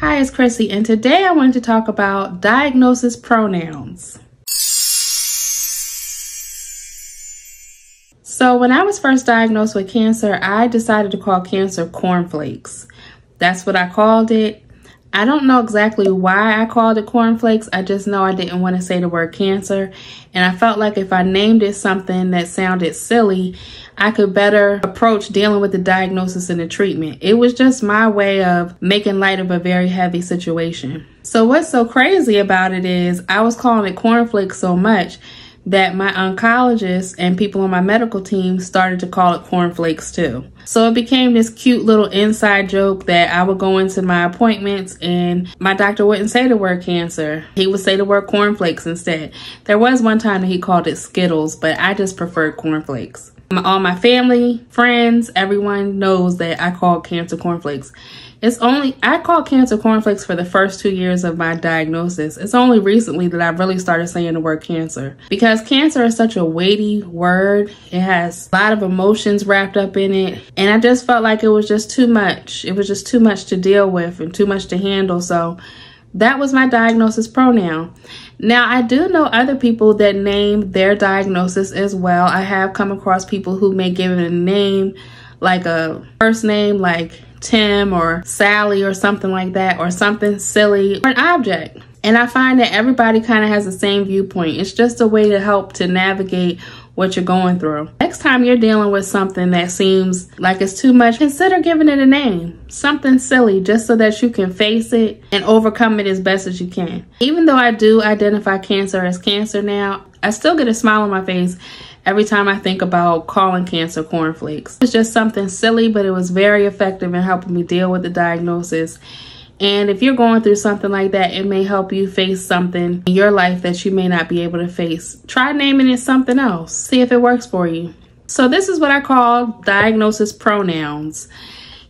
Hi, it's Krissy, and today I wanted to talk about diagnosis pronouns. So, when I was first diagnosed with cancer, I decided to call cancer cornflakes. That's what I called it. I don't know exactly why I called it cornflakes. I just know I didn't want to say the word cancer. And I felt like if I named it something that sounded silly, I could better approach dealing with the diagnosis and the treatment. It was just my way of making light of a very heavy situation. So what's so crazy about it is I was calling it cornflakes so much that my oncologist and people on my medical team started to call it cornflakes too. So it became this cute little inside joke that I would go into my appointments and my doctor wouldn't say the word cancer. He would say the word cornflakes instead. There was one time that he called it Skittles, but I just preferred cornflakes. All my family, friends, everyone knows that I call cancer cornflakes. It's only, I called cancer cornflakes for the first two years of my diagnosis. It's only recently that I really started saying the word cancer because cancer is such a weighty word. It has a lot of emotions wrapped up in it. And I just felt like it was just too much. It was just too much to deal with and too much to handle. So that was my diagnosis pronoun. Now, I do know other people that name their diagnosis as well. I have come across people who may give it a name, like a first name, like Tim or Sally or something like that, or something silly or an object. And I find that everybody kind of has the same viewpoint. It's just a way to help to navigate what you're going through. Next time you're dealing with something that seems like it's too much, consider giving it a name. Something silly just so that you can face it and overcome it as best as you can. Even though I do identify cancer as cancer now, I still get a smile on my face every time I think about calling cancer cornflakes. It's just something silly, but it was very effective in helping me deal with the diagnosis. And if you're going through something like that, it may help you face something in your life that you may not be able to face. Try naming it something else. See if it works for you. So this is what I call diagnosis pronouns.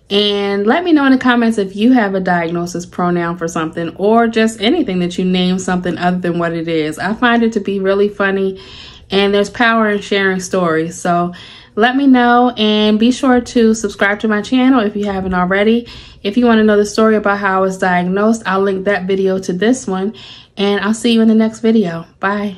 And let me know in the comments if you have a diagnosis pronoun for something or just anything that you name something other than what it is. I find it to be really funny and there's power in sharing stories. So let me know and be sure to subscribe to my channel if you haven't already. If you want to know the story about how I was diagnosed, I'll link that video to this one and I'll see you in the next video. Bye.